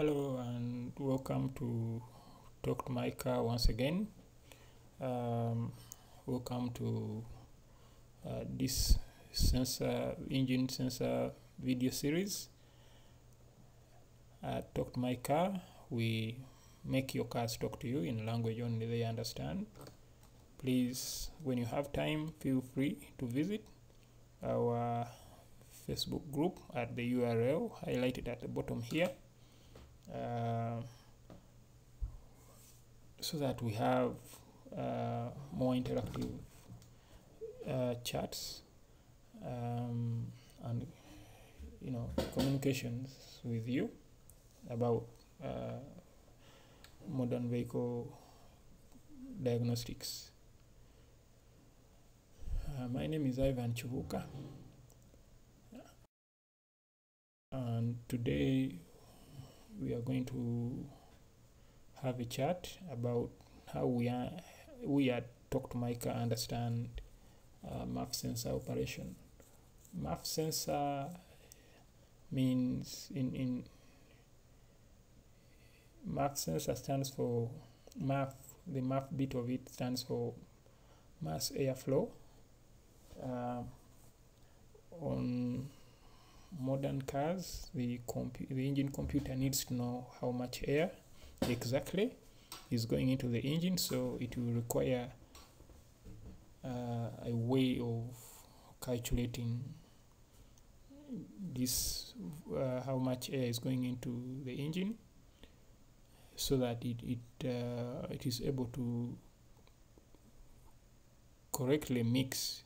Hello and welcome to Talk to my car once again. Um, welcome to uh, this sensor engine sensor video series. At Talk to my car, we make your cars talk to you in language only they understand. Please, when you have time, feel free to visit our Facebook group at the URL highlighted at the bottom here. Uh, so that we have uh, more interactive uh, chats um, and you know communications with you about uh, modern vehicle diagnostics. Uh, my name is Ivan Chubuka and today we are going to have a chat about how we are we at Talk to my car understand uh, MAF sensor operation. MAF sensor means in in MAF sensor stands for MAF. The MAF bit of it stands for mass airflow. Uh, on modern cars, the the engine computer needs to know how much air exactly is going into the engine, so it will require uh, a way of calculating this uh, how much air is going into the engine so that it it, uh, it is able to correctly mix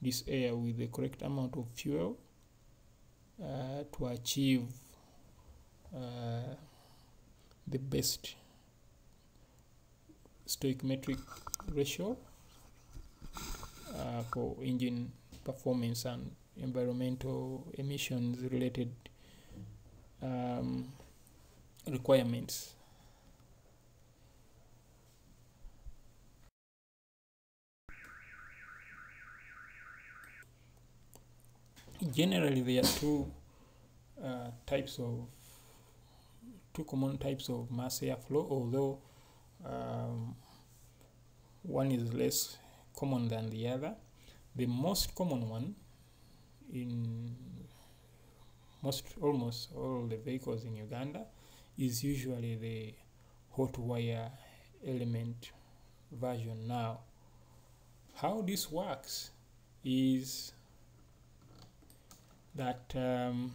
this air with the correct amount of fuel uh, to achieve uh, the best stoichiometric ratio uh, for engine performance and environmental emissions related um, requirements. Generally, there are two uh, types of two common types of mass airflow, although um, one is less common than the other. The most common one in most almost all the vehicles in Uganda is usually the hot wire element version now. How this works is that um,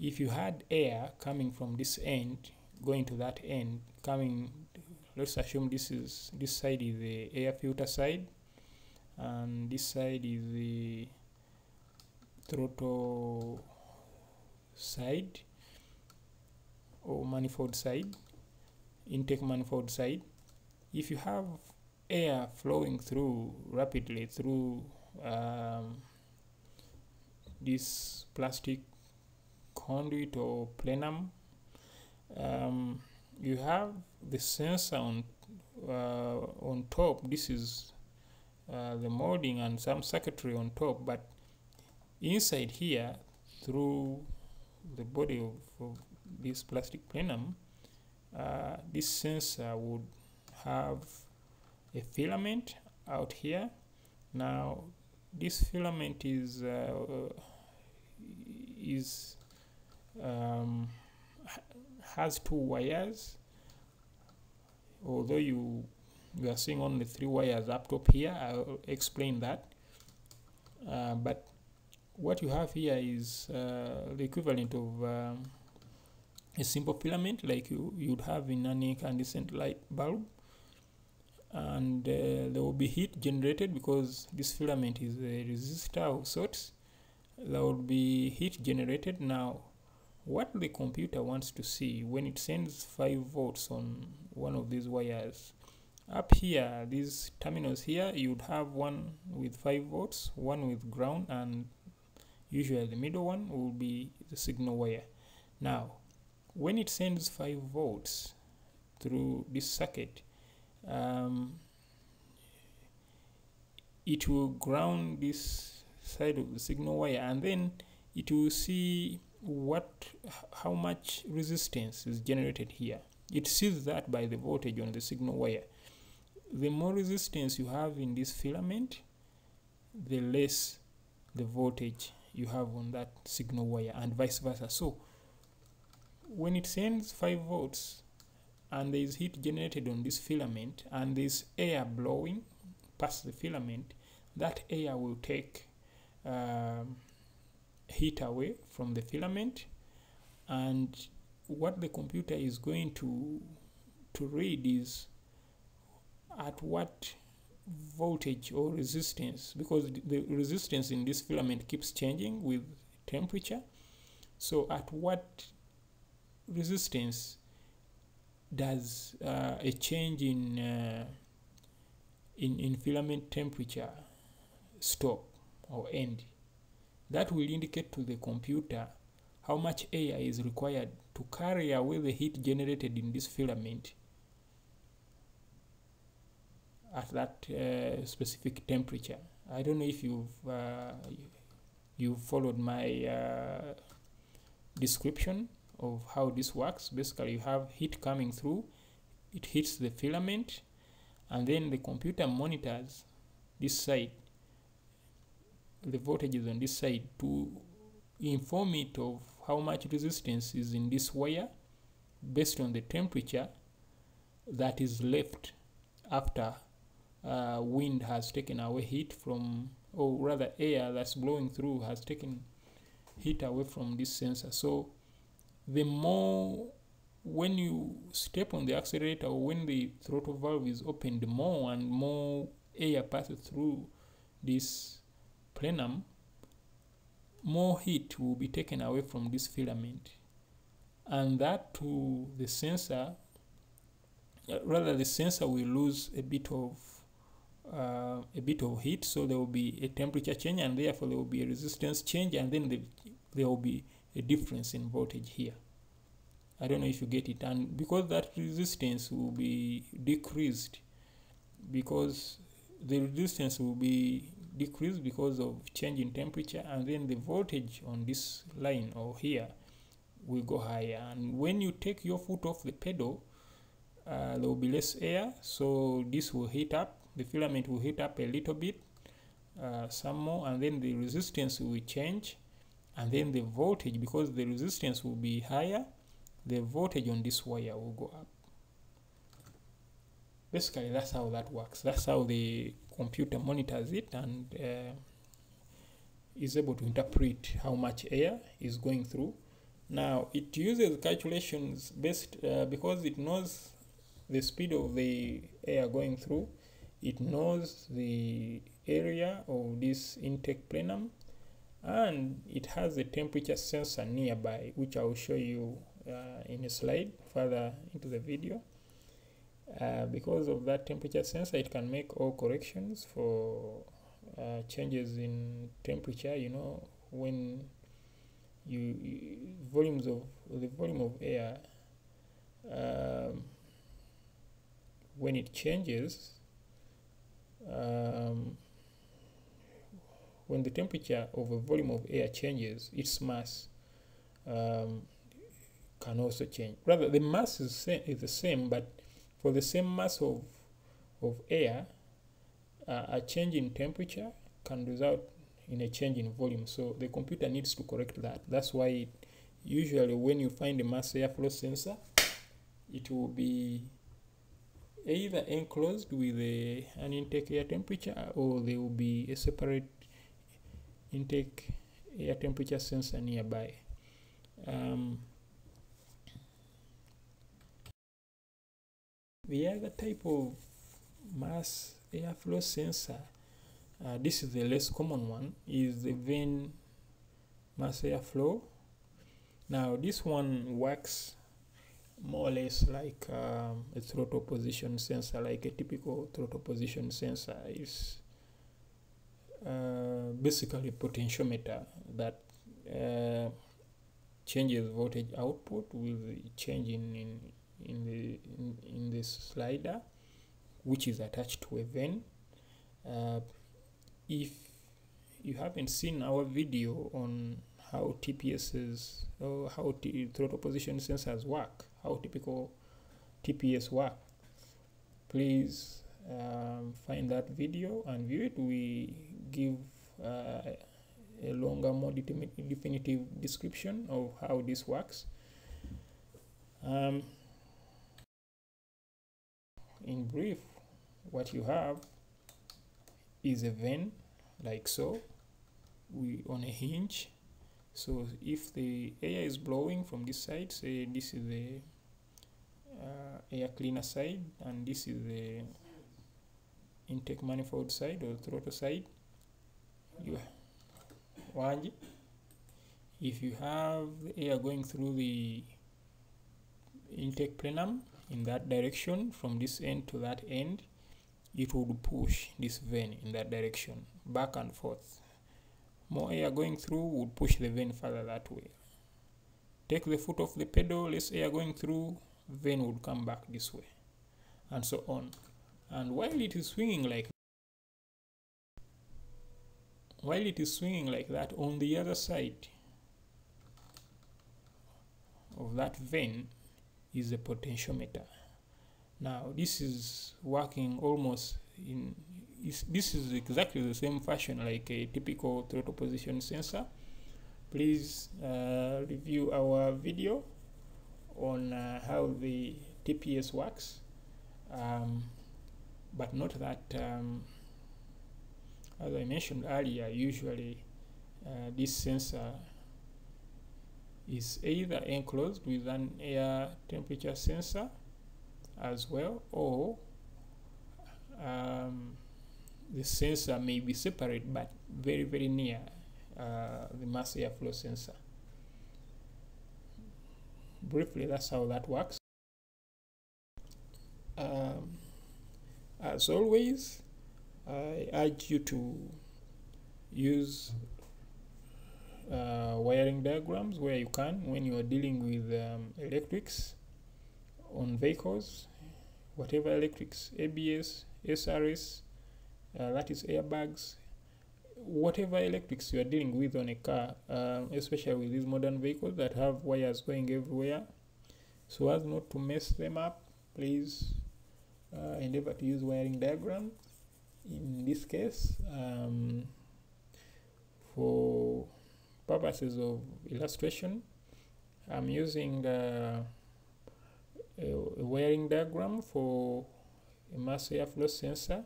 if you had air coming from this end going to that end coming let's assume this is this side is the air filter side and this side is the throttle side or manifold side intake manifold side if you have air flowing through rapidly through um, this plastic conduit or plenum um, you have the sensor on uh, on top. This is uh, the molding and some circuitry on top but inside here through the body of, of this plastic plenum uh, this sensor would have a filament out here. Now this filament is uh, is um, has two wires. Although you you are seeing only three wires up top here I'll explain that. Uh, but what you have here is uh, the equivalent of um, a simple filament like you you'd have in an incandescent light bulb and uh, there will be heat generated because this filament is a resistor of sorts. There will be heat generated. Now what the computer wants to see when it sends 5 volts on one of these wires up here these terminals here you'd have one with 5 volts one with ground and usually the middle one will be the signal wire. Now when it sends 5 volts through this circuit um, it will ground this side of the signal wire and then it will see what how much resistance is generated here. It sees that by the voltage on the signal wire. The more resistance you have in this filament the less the voltage you have on that signal wire and vice versa. So when it sends 5 volts and there is heat generated on this filament and there's air blowing past the filament. That air will take um, heat away from the filament and what the computer is going to to read is at what voltage or resistance because the resistance in this filament keeps changing with temperature. So at what resistance does uh, a change in, uh, in in filament temperature stop or end that will indicate to the computer how much air is required to carry away the heat generated in this filament at that uh, specific temperature. I don't know if you've uh, you followed my uh, description of how this works. Basically, you have heat coming through, it hits the filament, and then the computer monitors this side, the voltages on this side to inform it of how much resistance is in this wire based on the temperature that is left after uh, wind has taken away heat from or rather air that's blowing through has taken heat away from this sensor so the more when you step on the accelerator or when the throttle valve is opened more and more air passes through this plenum more heat will be taken away from this filament. And that to the sensor rather the sensor will lose a bit of uh, a bit of heat so there will be a temperature change and therefore there will be a resistance change and then the, there will be a difference in voltage here. I don't know if you get it. And because that resistance will be decreased because the resistance will be decreased because of change in temperature and then the voltage on this line or here will go higher. And when you take your foot off the pedal uh, there will be less air so this will heat up the filament will heat up a little bit uh, some more and then the resistance will change and then the voltage because the resistance will be higher the voltage on this wire will go up. Basically that's how that works. That's how the computer monitors it and uh, is able to interpret how much air is going through. Now it uses calculations based uh, because it knows the speed of the air going through it knows the area of this intake plenum and it has a temperature sensor nearby which I will show you uh, in a slide further into the video. Uh, because of that temperature sensor it can make all corrections for uh, changes in temperature you know when you, you, volumes of the volume of air um, when it changes um, when the temperature of a volume of air changes its mass um, can also change rather the mass is, is the same but for the same mass of, of air, uh, a change in temperature can result in a change in volume. So the computer needs to correct that. That's why it, usually when you find a mass airflow sensor, it will be either enclosed with a, an intake air temperature or there will be a separate intake air temperature sensor nearby. Um, The other type of mass airflow sensor, uh, this is the less common one, is the vane mass airflow. Now this one works more or less like um, a throttle position sensor, like a typical throttle position sensor is uh, basically potentiometer that uh, changes voltage output with change in, in in the in, in this slider which is attached to a vane. Uh, if you haven't seen our video on how TPSs or how t- throttle position sensors work, how typical TPS work, please um, find that video and view it. We give uh, a longer, more definitive description of how this works. Um, in brief, what you have is a vane like so we on a hinge so if the air is blowing from this side say this is the uh, air cleaner side and this is the intake manifold side or throttle side you one if you have air going through the intake plenum in that direction from this end to that end it would push this vane in that direction back and forth. More air going through would push the vane further that way. Take the foot off the pedal less air going through vane would come back this way and so on and while it is swinging like while it is swinging like that on the other side of that vane is a potentiometer. Now this is working almost in is, this is exactly the same fashion like a typical throttle position sensor. Please uh, review our video on uh, how the TPS works. Um, but note that um, as I mentioned earlier usually uh, this sensor is either enclosed with an air temperature sensor as well or um, the sensor may be separate but very very near uh, the mass airflow sensor. Briefly that's how that works. Um, as always I urge you to use uh, wiring diagrams where you can when you are dealing with um, electrics on vehicles whatever electrics ABS SRS uh, that is airbags whatever electrics you are dealing with on a car uh, especially with these modern vehicles that have wires going everywhere. So as not to mess them up please uh, endeavor to use wiring diagram in this case um, for purposes of illustration I'm using uh, a, a wiring diagram for a mass airflow sensor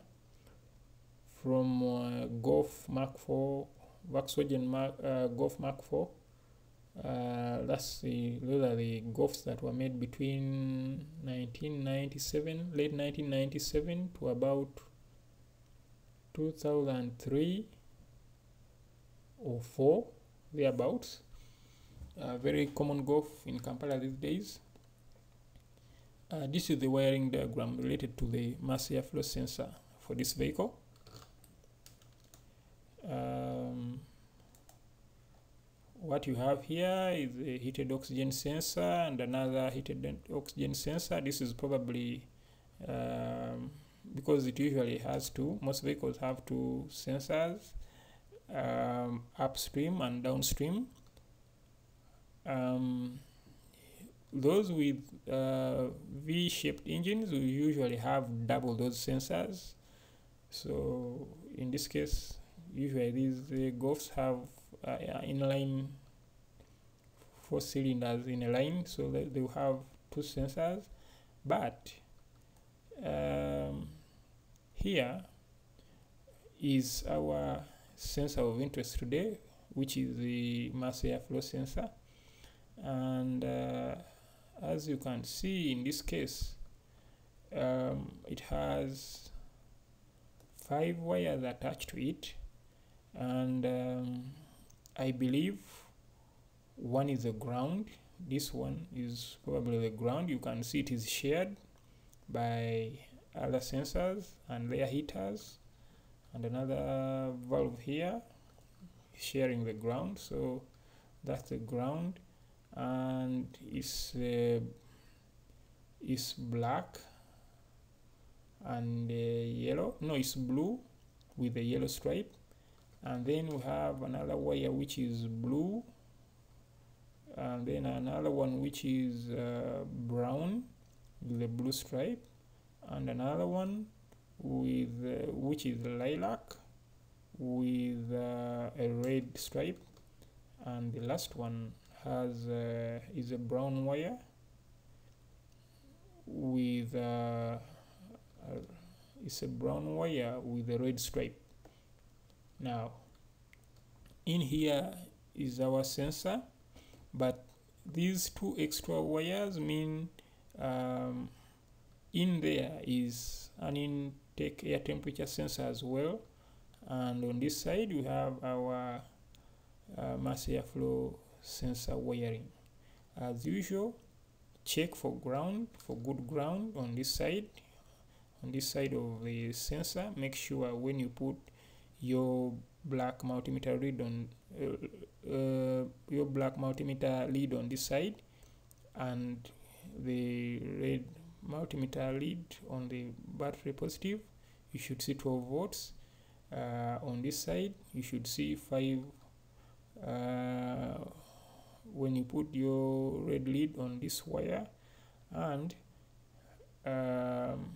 from uh, Golf Mark 4 Volkswagen Mark, uh, Golf Mark 4 uh, that's the those are the golfs that were made between 1997 late 1997 to about 2003 or 4 thereabouts. Uh, very common golf in Kampala these days. Uh, this is the wiring diagram related to the mass airflow sensor for this vehicle. Um, what you have here is a heated oxygen sensor and another heated oxygen sensor. This is probably um, because it usually has two most vehicles have two sensors um, upstream and downstream. Um, those with uh, V-shaped engines will usually have double those sensors. So in this case usually these uh, Golfs have uh, inline four cylinders in a line so they, they will have two sensors. But um, here is our sensor of interest today which is the mass airflow sensor. And uh, as you can see in this case um, it has five wires attached to it. And um, I believe one is the ground. This one is probably the ground. You can see it is shared by other sensors and their heaters. And another valve here sharing the ground. So that's the ground. And it's uh, it's black and uh, yellow. No it's blue with a yellow stripe and then we have another wire which is blue. And then another one which is uh, brown with a blue stripe. And another one with uh, which is lilac with uh, a red stripe. And the last one has uh, is a brown wire with uh, it's a brown wire with a red stripe now in here is our sensor but these two extra wires mean um, in there is an intake air temperature sensor as well. And on this side we have our uh, mass airflow sensor wiring. As usual check for ground for good ground on this side on this side of the sensor. Make sure when you put your black multimeter read on uh, uh, your black multimeter lead on this side and the red multimeter lead on the battery positive you should see 12 volts uh, on this side you should see 5 uh, when you put your red lead on this wire and um,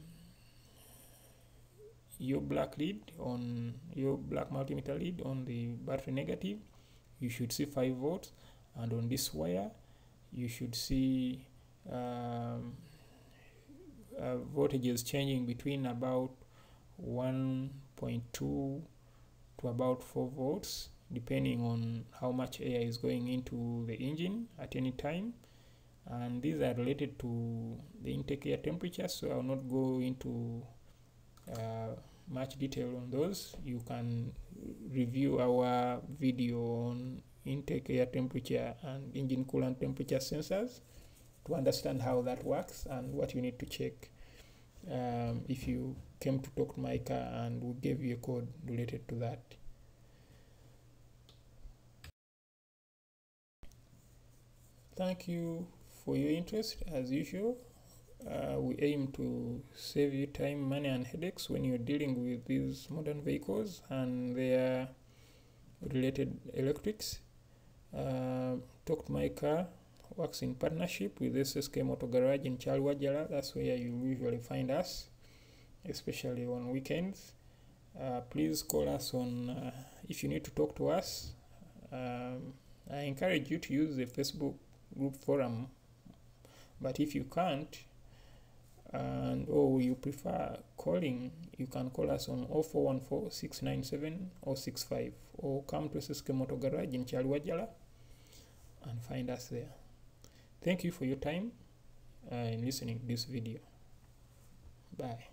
your black lead on your black multimeter lead on the battery negative you should see 5 volts. And on this wire you should see um, uh, voltages changing between about 1.2 to about 4 volts depending on how much air is going into the engine at any time. And these are related to the intake air temperature so I'll not go into uh, much detail on those. You can review our video on intake air temperature and engine coolant temperature sensors to understand how that works and what you need to check. Um, if you came to talk to my car and we gave you a code related to that. Thank you for your interest as usual uh, we aim to save you time money and headaches when you're dealing with these modern vehicles and their related electrics uh, talk to my car works in partnership with SSK Motor Garage in Kyaliwajjala. That's where you usually find us, especially on weekends. Uh, please call us on uh, if you need to talk to us. Um, I encourage you to use the Facebook group forum, but if you can't, and or you prefer calling, you can call us on 0414 697 065 or come to SSK Motor Garage in Chalwajala and find us there. Thank you for your time uh, in listening to this video. Bye.